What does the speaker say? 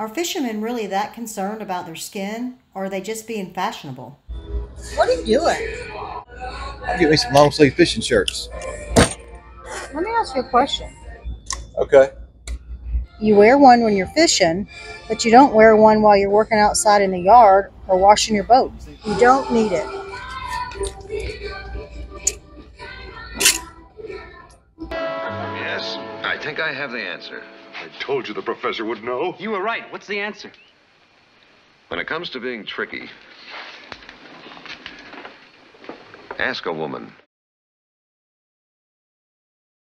Are fishermen really that concerned about their skin, or are they just being fashionable? What are you doing? I'll get me some long sleeve fishing shirts. Let me ask you a question. Okay. You wear one when you're fishing, but you don't wear one while you're working outside in the yard or washing your boat. You don't need it. Yes, I think I have the answer. I told you the professor would know. You were right. What's the answer? When it comes to being tricky, ask a woman